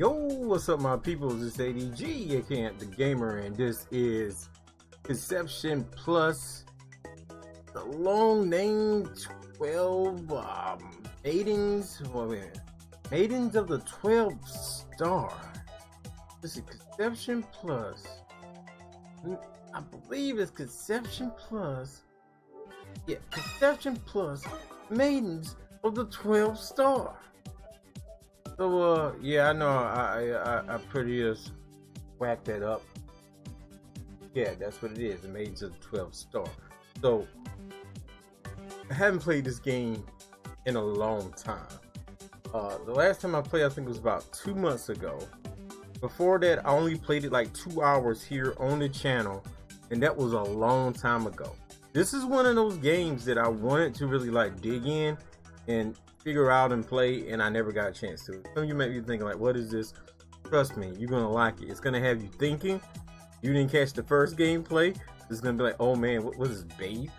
Yo, what's up, my people? Is ADG, aka the gamer, and this is Conception Plus, the long name 12 um, maidens, well, wait, maidens of the 12 star. This is Conception Plus. I believe it's Conception Plus. Yeah, Conception Plus, maidens of the 12 star. So uh, yeah, I know I I I pretty just whacked that up. Yeah, that's what it is. It made to 12 star. So I haven't played this game in a long time. Uh, the last time I played, I think it was about two months ago. Before that, I only played it like two hours here on the channel, and that was a long time ago. This is one of those games that I wanted to really like dig in and figure out and play, and I never got a chance to. Some of you may be thinking like, "What is this?" Trust me, you're gonna like it. It's gonna have you thinking. You didn't catch the first gameplay. It's gonna be like, "Oh man, what was this, babe?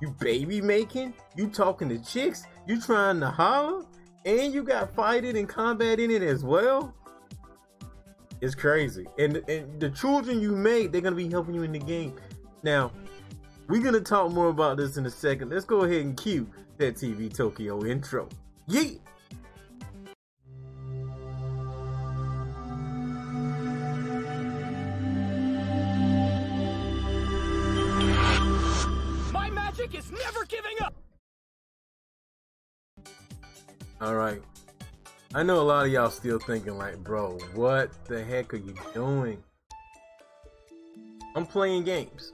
You baby making? You talking to chicks? You trying to holler? And you got fighting and combat in it as well." It's crazy, and and the children you made, they're gonna be helping you in the game. Now, we're gonna talk more about this in a second. Let's go ahead and cue that TV Tokyo intro. Yeet! My magic is never giving up! Alright. I know a lot of y'all still thinking like, bro, what the heck are you doing? I'm playing games.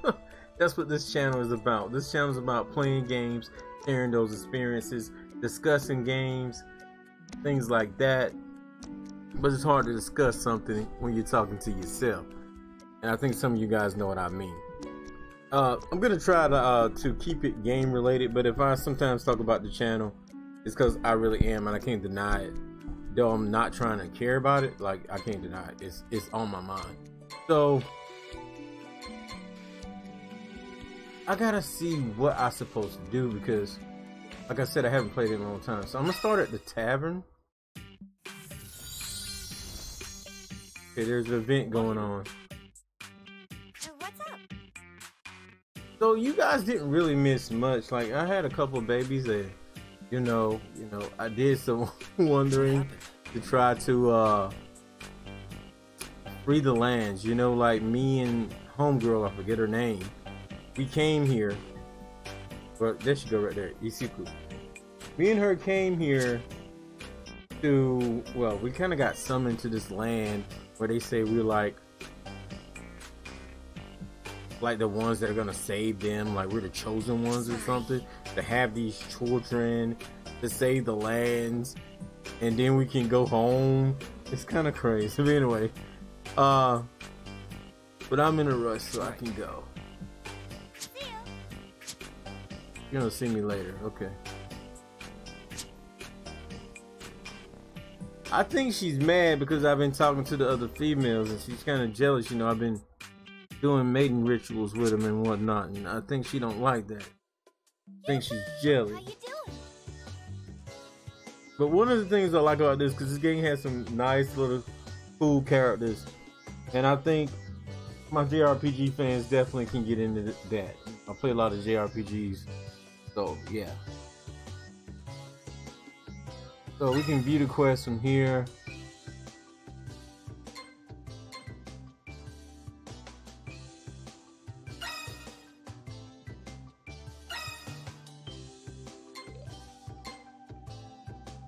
That's what this channel is about. This channel is about playing games, sharing those experiences, discussing games, things like that. But it's hard to discuss something when you're talking to yourself. And I think some of you guys know what I mean. Uh, I'm gonna try to uh, to keep it game related, but if I sometimes talk about the channel, it's because I really am, and I can't deny it. Though I'm not trying to care about it, like I can't deny it. It's it's on my mind. So I gotta see what I'm supposed to do because like I said, I haven't played it in a long time. So I'm gonna start at the tavern. Okay, there's an event going on. So you guys didn't really miss much. Like I had a couple of babies that, you know, you know, I did some wondering to try to uh free the lands. You know, like me and homegirl, I forget her name. We came here. Well, there she go right there, Isiku. Me and her came here to well, we kind of got summoned to this land where they say we're like like the ones that are gonna save them, like we're the chosen ones or something, to have these children, to save the lands, and then we can go home. It's kind of crazy. But anyway, uh, but I'm in a rush, so I can go. You're gonna see me later, okay. I think she's mad because I've been talking to the other females and she's kind of jealous. You know, I've been doing mating rituals with them and whatnot, and I think she don't like that. I think she's How jealous. you doing? But one of the things I like about this, because this game has some nice little cool characters, and I think my JRPG fans definitely can get into that. I play a lot of JRPGs, so yeah. So we can view the quest from here.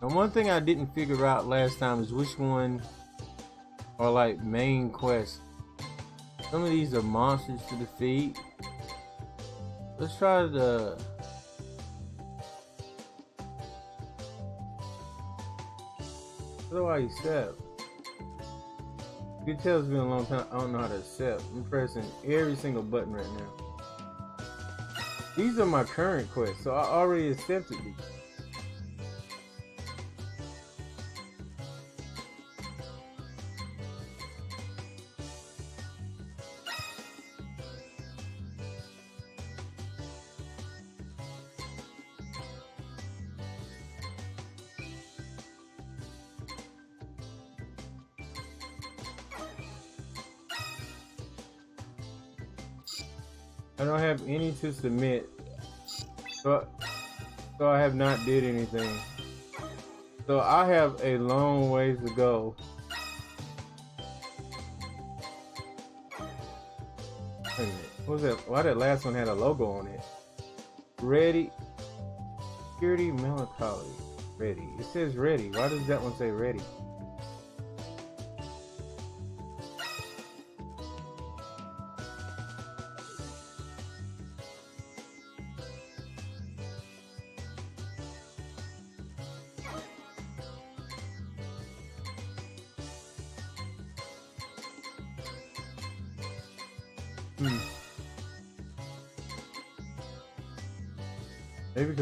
And one thing I didn't figure out last time is which one are like main quests. Some of these are monsters to defeat. Let's try the. Do I accept? You can tell it's been a long time. I don't know how to accept. I'm pressing every single button right now. These are my current quests, so I already accepted these. I don't have any to submit. So, so I have not did anything. So I have a long ways to go. What was that? Why that last one had a logo on it? Ready. Purity melancholy. Ready. It says ready. Why does that one say ready?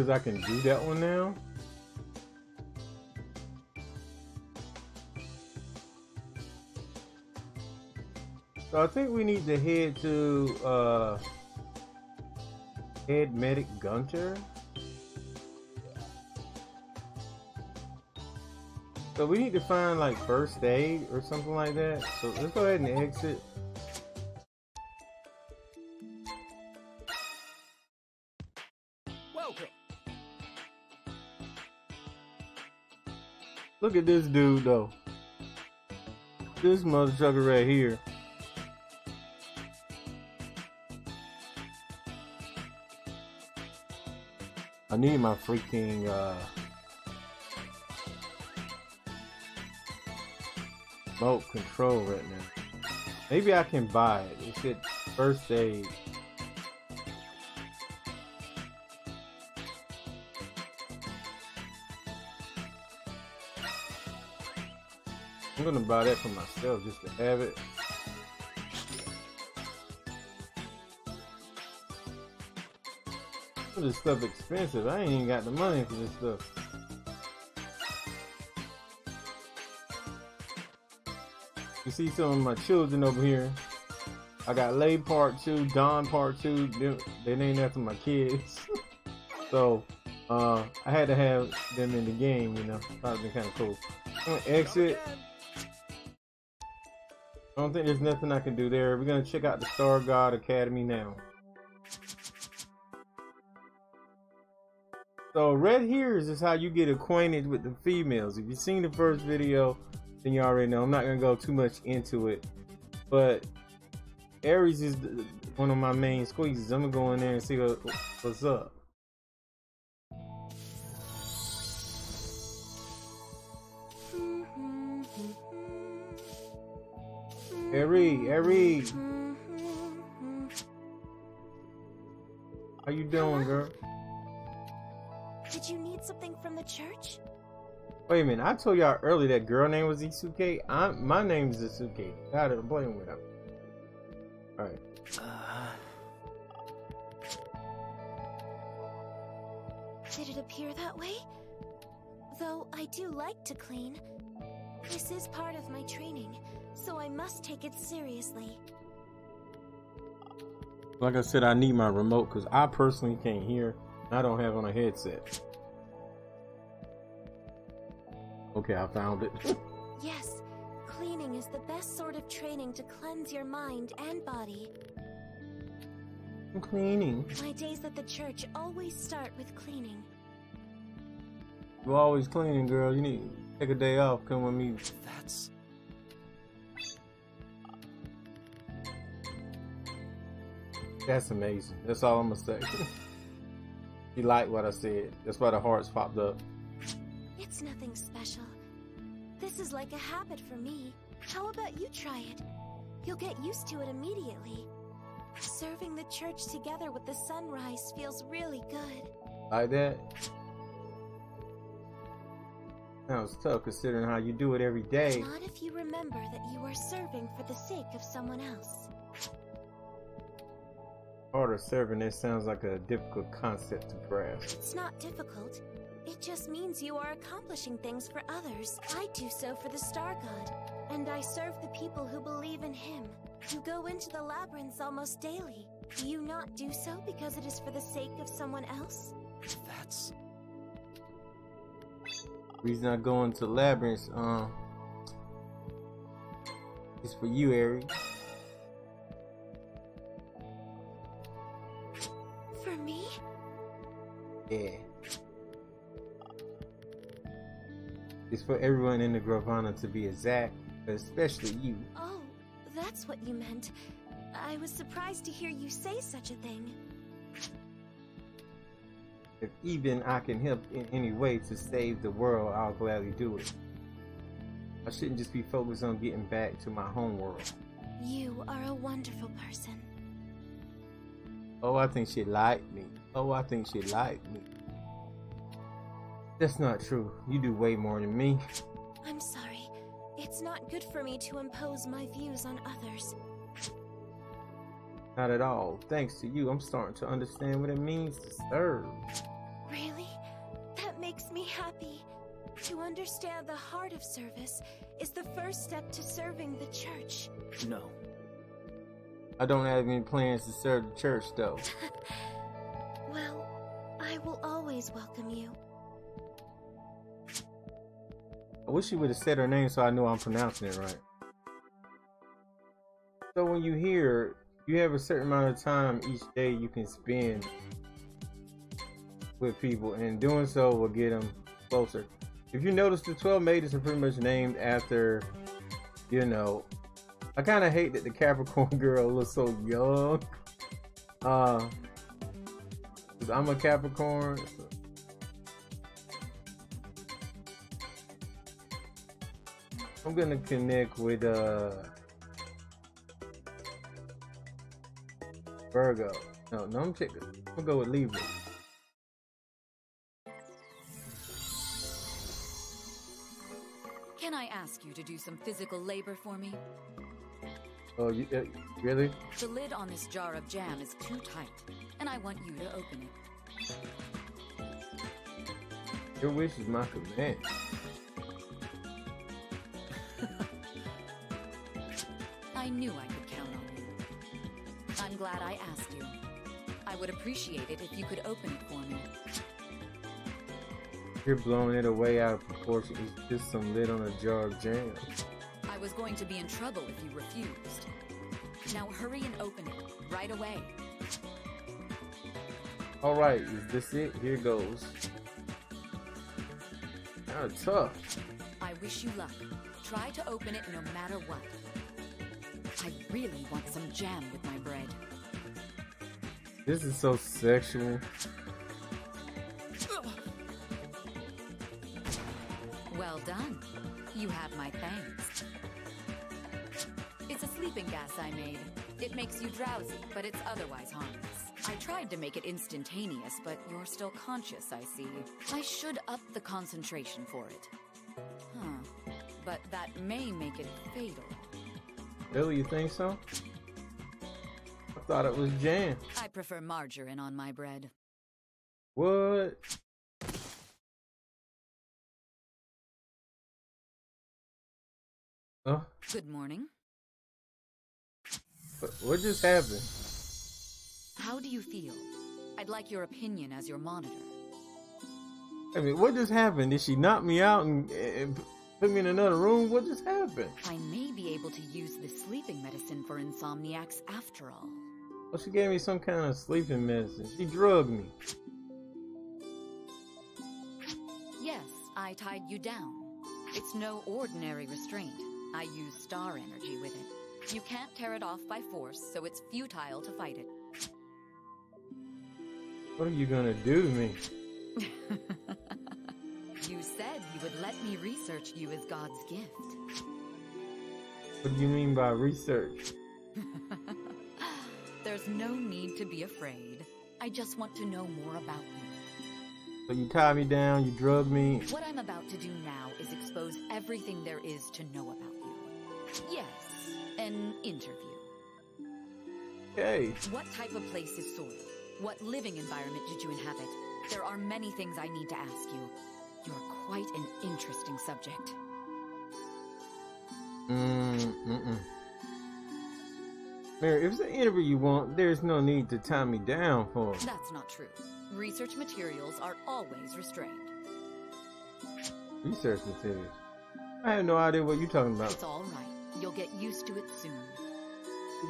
Because I can do that one now? So I think we need to head to uh, Head Medic Gunter. So we need to find like first aid or something like that. So let's go ahead and exit. Look at this dude though. This motherfucker right here. I need my freaking uh remote control right now. Maybe I can buy it. It said first aid. Gonna buy that for myself just to have it. This stuff expensive. I ain't even got the money for this stuff. You see some of my children over here. I got Lay Part 2, Don Part 2. They, they named after my kids. so, uh, I had to have them in the game, you know. Probably been kind of cool. I'm gonna exit. I don't think there's nothing I can do there. We're gonna check out the Star God Academy now. So red hairs is how you get acquainted with the females. If you've seen the first video, then you already know. I'm not gonna go too much into it, but Aries is one of my main squeezes. I'm gonna go in there and see what, what's up. Aries, Aries, how you doing, girl? Did you need something from the church? Wait a minute, I told y'all earlier that girl name was Isuke. I'm, my name is Isuke. God, I'm playing with her. Alright. Did it appear that way? Though I do like to clean. This is part of my training, so I must take it seriously. Like I said, I need my remote because I personally can't hear. I don't have on a headset. Okay, I found it. Yes, cleaning is the best sort of training to cleanse your mind and body. I'm cleaning. My days at the church always start with cleaning. You're always cleaning, girl. You need to take a day off. Come with me. That's That's amazing. That's all I'm gonna say. you like what I said. That's why the hearts popped up. It's nothing special. This is like a habit for me. How about you try it? You'll get used to it immediately. Serving the church together with the sunrise feels really good. Like that. That was tough considering how you do it every day. Not if you remember that you are serving for the sake of someone else. Part of serving this sounds like a difficult concept to grasp. It's not difficult. It just means you are accomplishing things for others. I do so for the Star God, and I serve the people who believe in Him. You go into the labyrinths almost daily. Do you not do so because it is for the sake of someone else? that's Reason I go into labyrinths, um, is for you, Aries. Yeah. It's for everyone in the Granvania to be exact, but especially you. Oh, that's what you meant. I was surprised to hear you say such a thing. If even I can help in any way to save the world, I'll gladly do it. I shouldn't just be focused on getting back to my home world. You are a wonderful person. Oh, I think she liked me. Oh, I think she liked me. That's not true. You do way more than me. I'm sorry. It's not good for me to impose my views on others. Not at all. Thanks to you, I'm starting to understand what it means to serve. Really? That makes me happy. To understand the heart of service is the first step to serving the church. No. I don't have any plans to serve the church, though. Well, I will always welcome you. I wish you would have said her name so I know I'm pronouncing it right. So when you hear, you have a certain amount of time each day you can spend with people, and doing so will get them closer. If you notice, the 12 maidens are pretty much named after, you know, I kind of hate that the Capricorn girl looks so young. Uh, I'm a Capricorn. so- I'm gonna connect with uh Virgo. No, no, I'm checking. I'm gonna go with Libra. Can I ask you to do some physical labor for me? Oh, you, uh, really? The lid on this jar of jam is too tight, and I want you to open it. Your wish is my command. I knew I could count on you. I'm glad I asked you. I would appreciate it if you could open it for me. You're blowing it away out of proportion. It's just some lid on a jar of jam. I was going to be in trouble if you refused. Now hurry and open it, right away. All right, is this it? Here goes. Kind of tough. I wish you luck. Try to open it no matter what. I really want some jam with my bread. This is so sexual. Well done. You have my thanks. It's a sleeping gas I made. It makes you drowsy, but it's otherwise harmless. I tried to make it instantaneous, but you're still conscious, I see. I should up the concentration for it. Huh. But that may make it fatal. Really, you think so? I thought it was jam. I prefer margarine on my bread. What? Oh, Good morning. What, just happened? How do you feel? I'd like your opinion as your monitor. I mean, what just happened? Did she knock me out and, and put me in another room? What just happened? I may be able to use the sleeping medicine for insomniacs after all. Well, she gave me some kind of sleeping medicine. She drugged me. Yes, I tied you down. It's no ordinary restraint. I use star energy with it. You can't tear it off by force, so it's futile to fight it. What are you gonna do to me? you said you would let me research you as God's gift. What do you mean by research? There's no need to be afraid. I just want to know more about you. So you tied me down, you drugged me. What I'm about to do now is expose everything there is to know about you. Yes, an interview. Okay. What type of place is Soil? What living environment did you inhabit? There are many things I need to ask you. You're quite an interesting subject. Mm, mm-mm. Mary, if it's an interview you want, there's no need to tie me down for. it. That's not true. Research materials are always restrained. Research materials. I have no idea what you're talking about. It's all right. You'll get used to it soon.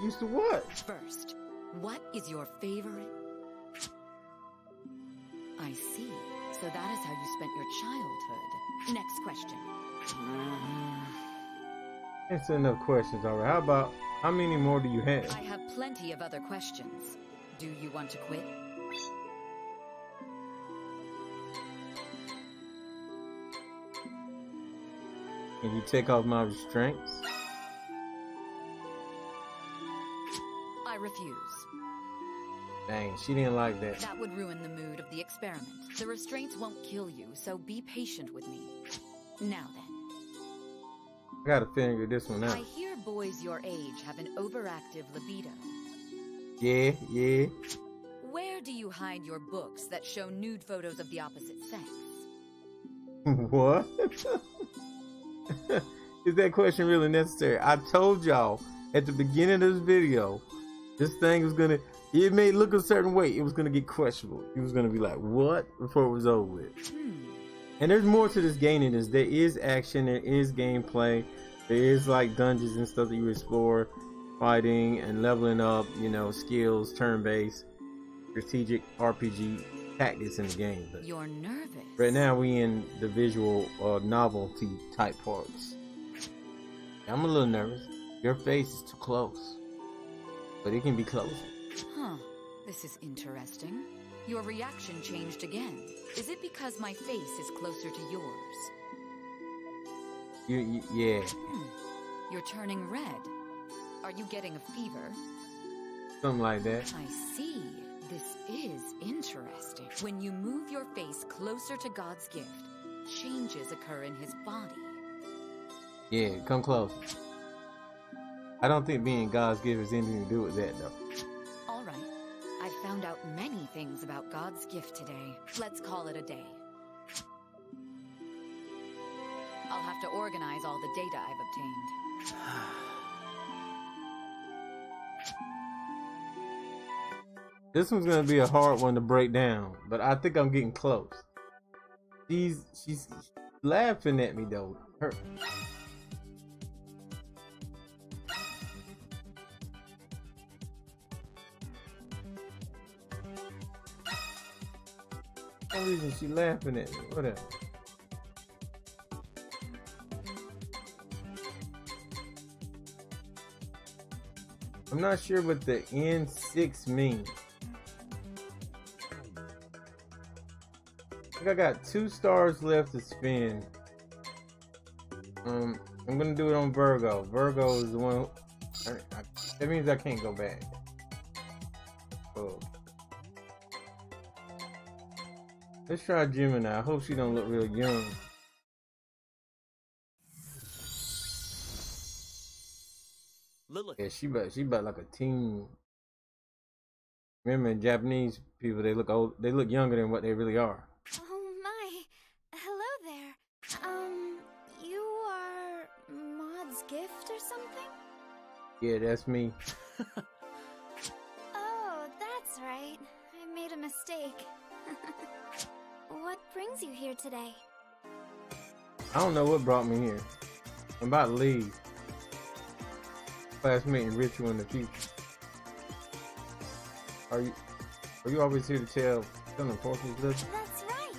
Used to what? First, what is your favorite? I see. So that is how you spent your childhood. Next question. That's enough questions already. How about how many more do you have? I have plenty of other questions. Do you want to quit? Can you take off my restraints? Refuse. Dang, she didn't like that. That would ruin the mood of the experiment. The restraints won't kill you, so be patient with me. Now then. I gotta figure this one out. I hear boys your age have an overactive libido. Yeah, yeah. Where do you hide your books that show nude photos of the opposite sex? what? Is that question really necessary? I told y'all at the beginning of this video, this thing was gonna. It may look a certain way. It was gonna get questionable. It was gonna be like, "What?" before it was over with. Hmm. And there's more to this game than this. There is action. There is gameplay. There is like dungeons and stuff that you explore, fighting and leveling up. You know, skills, turn-based, strategic RPG tactics in the game. But You're nervous. right now we in the visual uh, novelty type parts. I'm a little nervous. Your face is too close, but it can be closer. Huh. This is interesting. Your reaction changed again. Is it because my face is closer to yours? You, you yeah, Hmm. You're turning red. Are you getting a fever? something like that. I see. This is interesting. When you move your face closer to God's gift, changes occur in his body. Yeah, come close. I don't think being God's gift has anything to do with that though. All right. I've found out many things about God's gift today. Let's call it a day. I'll have to organize all the data I've obtained. This one's gonna be a hard one to break down, but I think I'm getting close. She's she's laughing at me though. Her reason she laughing at me. Whatever. I'm not sure what the N6 means. I I got two stars left to spin. Um, I'm gonna do it on Virgo. Virgo is the one. I, I, that means I can't go back. Let's try Gemini. I hope she don't look real young. Lilith. Yeah, she about she about like a teen. Remember, in Japanese people they look old. They look younger than what they really are. Oh my. Hello there. Um, you are Maud's gift or something? Yeah, that's me. today? I don't know what brought me here. I'm about to leave. Classmate and ritual in the future. Are you are you always here to tell tell fortunes, Liz? That's right.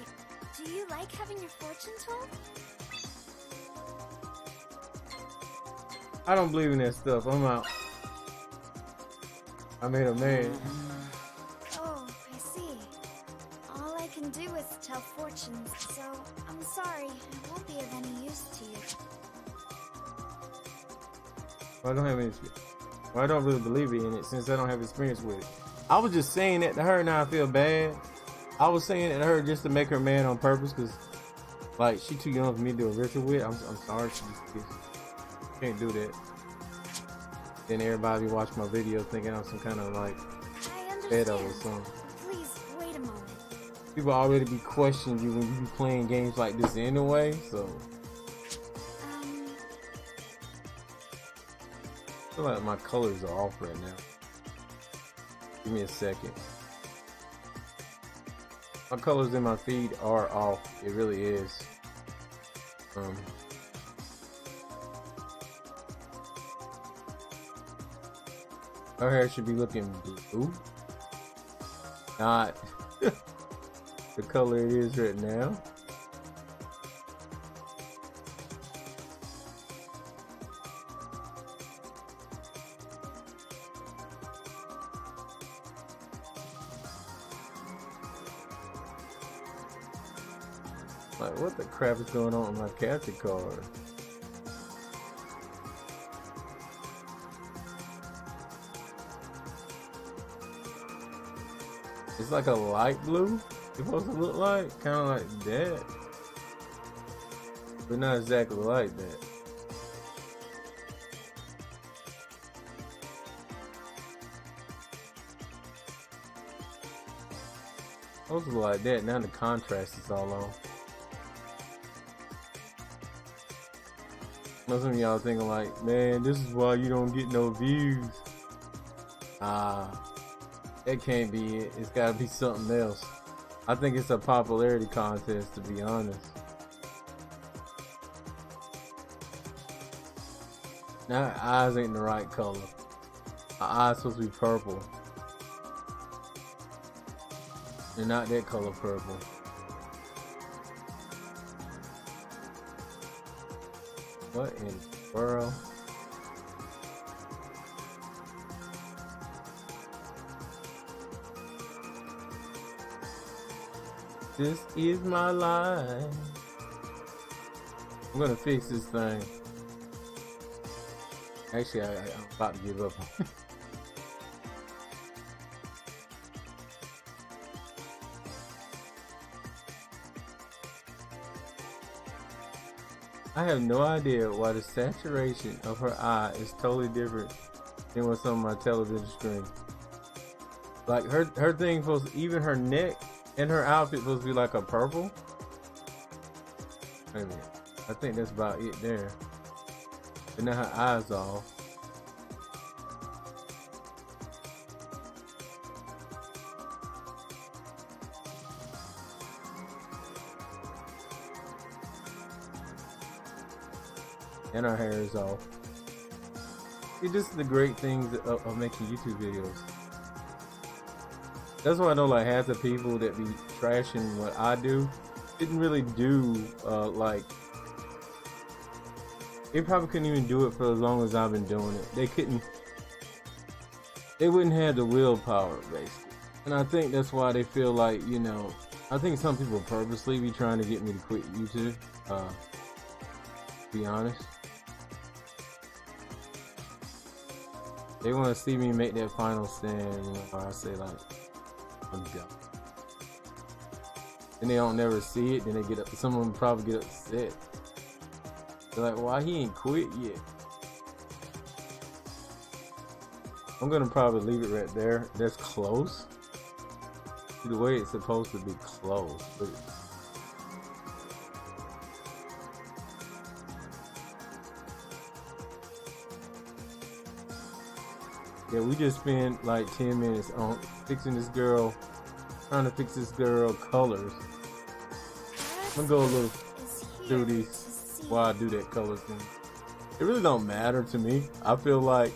Do you like having your fortune told? I don't believe in that stuff. I'm out. I made a man. I don't have any. Well, I don't really believe in it since I don't have experience with it. I was just saying that to her. Now I feel bad. I was saying it to her just to make her mad on purpose because, like, she too young for me to do a ritual with. I'm, I'm sorry. She just can't do that. Then everybody watch my video thinking I'm some kind of like pedo or something. Please, wait a moment. People already be questioning you when you be playing games like this anyway. So feel like my colors are off right now. Give me a second. My colors in my feed are off. It really is. Um. Her hair should be looking blue. Not. the color it is right now. Like, what the crap is going on with my capture card? It's like a light blue. It's supposed to look like, kind of like that, but not exactly like that. Supposed to look like that. Now the contrast is all off. Now some of y'all thinking like, man, this is why you don't get no views. Ah, that can't be it. It's gotta be something else. I think it's a popularity contest to be honest. Now eyes ain't the right color. Her eyes supposed to be purple. They're not that color purple. What in the? This is my life. I'm gonna fix this thing. Actually, I, I, I'm about to give up. I have no idea why the saturation of her eye is totally different than what's on my television screen. Like her her thing supposed even her neck and her outfit supposed to be like a purple. Wait a minute. I think that's about it there. And now her eyes off. And our hair is off. This is the great things of, of making YouTube videos. That's why I know like half the people that be trashing what I do didn't really do uh, like they probably couldn't even do it for as long as I've been doing it. They couldn't they wouldn't have the willpower basically. And I think that's why they feel like, you know, I think some people purposely be trying to get me to quit YouTube. Uh to be honest. They want to see me make that final stand, you know, I say like I'm done. And they don't never see it, then they get up some of them probably get upset. They're like, why he ain't quit yet? I'm gonna probably leave it right there. That's close. The way it's supposed to be close, but Yeah, we just spent like 10 minutes on fixing this girl, trying to fix this girl colors. I'm gonna go a little through these while I do that color thing. It really don't matter to me. I feel like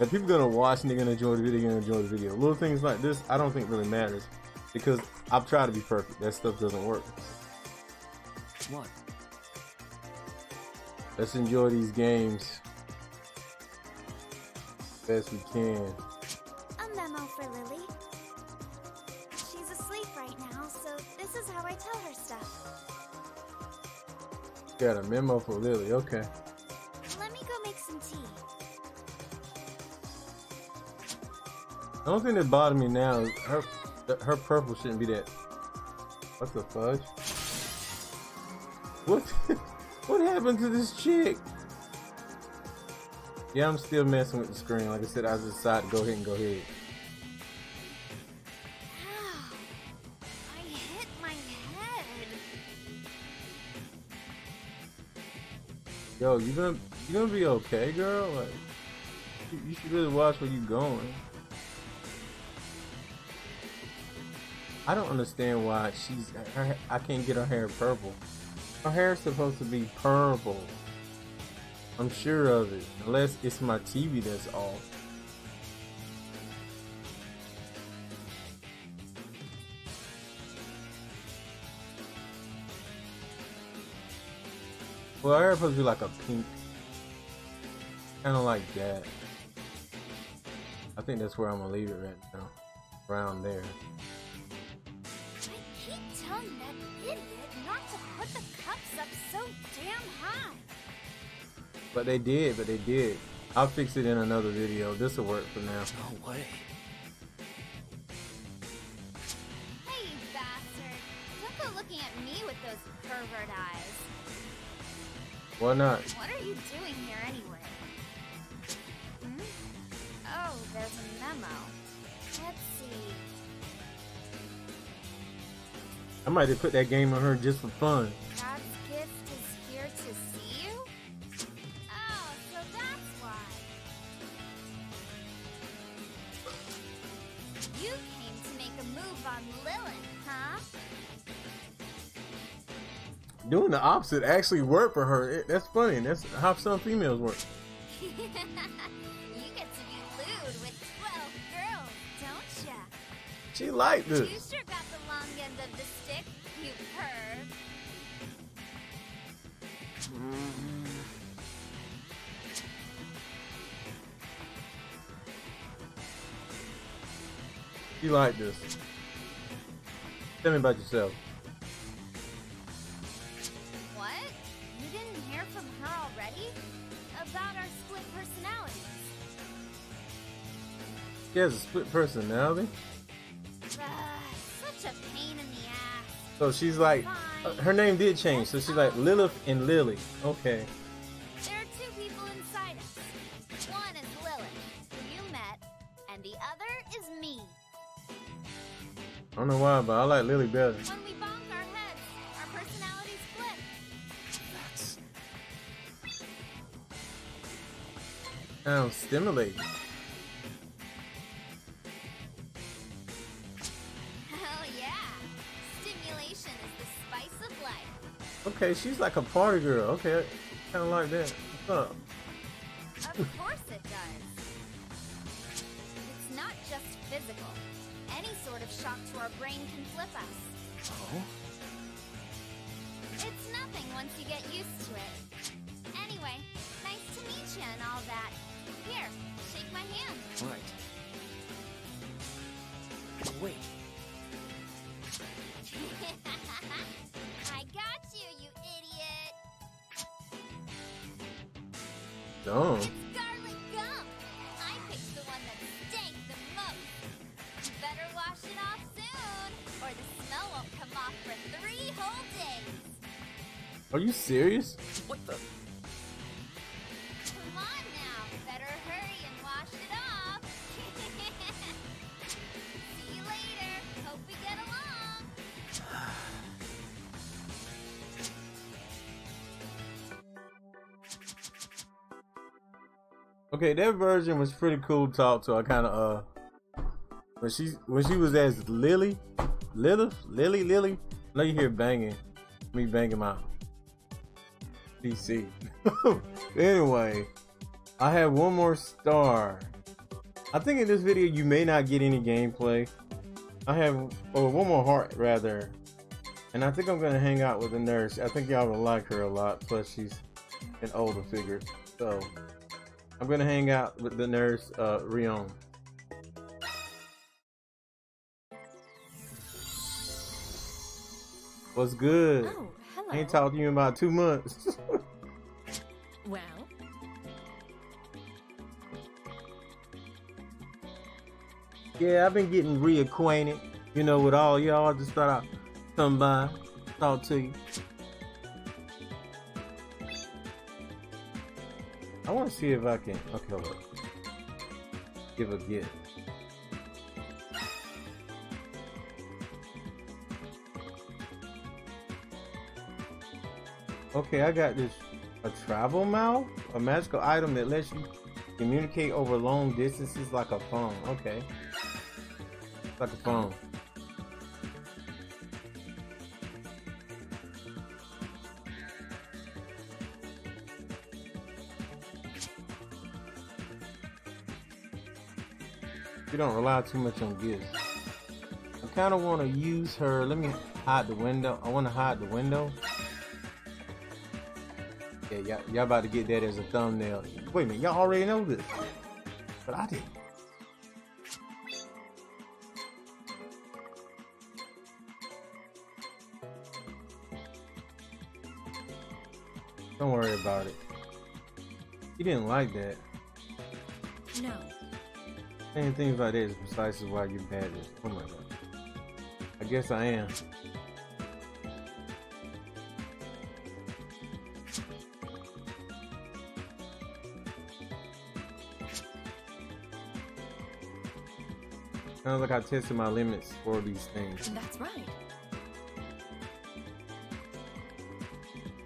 if people gonna watch and they're gonna enjoy the video, they're gonna enjoy the video. Little things like this, I don't think really matters because I've tried to be perfect. That stuff doesn't work. What? Let's enjoy these games best we can. A memo for Lily. She's asleep right now, so this is how I tell her stuff. Got a memo for Lily. Okay. Let me go make some tea. The only thing that bothers me now is her her purple shouldn't be that. What the fudge? What what happened to this chick? Yeah, I'm still messing with the screen. Like I said, I just decided to go ahead and go ahead. I hit my head. Yo, you gonna you gonna be okay, girl? Like, you, you should really watch where you're going. I don't understand why she's. Her, I can't get her hair purple. Her hair's supposed to be purple. I'm sure of it, unless it's my TV that's off. Well, I supposed to be like a pink, kind of like that. I think that's where I'm gonna leave it right now, around there. I keep telling that idiot not to put the cups up so damn high. But they did, but they did. I'll fix it in another video. This will work for now. No way. Hey, you bastard. Don't go looking at me with those pervert eyes. Why not? What are you doing here anyway? Hmm? Oh, there's a memo. Let's see. I might have put that game on her just for fun. Doing the opposite actually worked for her. It, that's funny. That's how some females work. you get to be lewd with 12 girls, don't ya? She liked this. You sure got the long end of the stick, you perv. Mm-hmm. She liked this. Tell me about yourself. She has a split personality. Such a pain in the ass. So she's like, uh, her name did change. So she's like Lilith and Lily. Okay. There are two people inside us. One is Lilith, who you met, and the other is me. I don't know why, but I like Lily better. When we bonk our heads, our personalities flip. That's Sounds stimulating. Okay, she's like a party girl. Okay, kind of like that. What's up? Of course it does. It's not just physical. Any sort of shock to our brain can flip us. oh. It's nothing once you get used to it. Anyway, nice to meet you and all that. Here, shake my hand. Right. Wait. whole days. Are you serious? What the? Okay, that version was pretty cool to talk to. I kind of uh, when she when she was as Lily, Lily, Lily, Lily. Now you hear banging, me banging my PC. anyway, I have one more star. I think in this video you may not get any gameplay. I have oh one more heart rather, and I think I'm gonna hang out with the nurse. I think y'all will like her a lot. Plus she's an older figure, so. I'm gonna hang out with the nurse, uh, Rion. What's good? Oh, hello. I ain't talked to you in about two months. Well, yeah, I've been getting reacquainted, you know, with all y'all. Just thought I'd come by, talk to you. I want to see if I can. Okay, look. Give a gift. Okay, I got this a travel mouth, a magical item that lets you communicate over long distances like a phone. Okay, like a phone. Don't rely too much on gifts. I kind of want to use her. Let me hide the window. I want to hide the window. Yeah, y'all, about to get that as a thumbnail. Wait a minute, y'all already know this. But I didn't. Don't worry about it. He didn't like that. No. Saying things like that is precisely why you're bad at Oh my god. I guess I am. Sounds like I tested my limits for these things. That's right.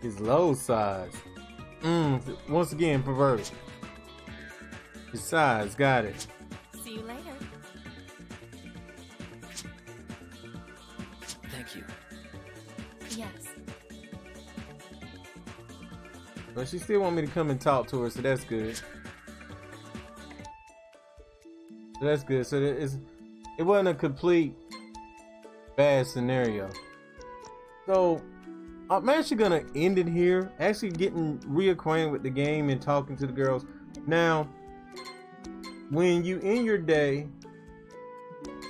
His low size. Mmm, once again, perverted. His size, got it. She still want me to come and talk to her, so that's good. So that's good. So it's, it wasn't a complete bad scenario. So uh, I'm actually gonna end it here. Actually getting reacquainted with the game and talking to the girls. Now, when you end your day,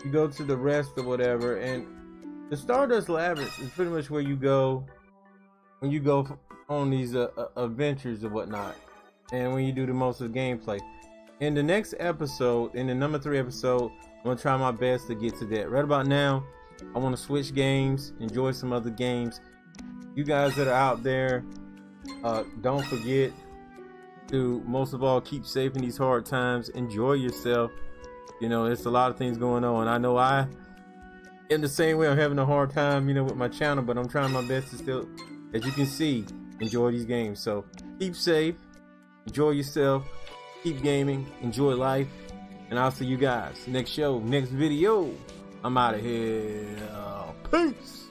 you go to the rest or whatever, and the Stardust Labyrinth is pretty much where you go when you go on these uh, uh, adventures or whatnot, and when you do the most of the gameplay. In the next episode, in the number three episode, I'm gonna try my best to get to that. Right about now, I want to switch games, enjoy some other games. You guys that are out there, uh, don't forget to most of all keep safe in these hard times. Enjoy yourself. You know, it's a lot of things going on. I know I, in the same way, I'm having a hard time, you know, with my channel, but I'm trying my best to still, as you can see, enjoy these games. So keep safe, enjoy yourself, keep gaming, enjoy life, and I'll see you guys next show, next video. I'm out of here. Peace.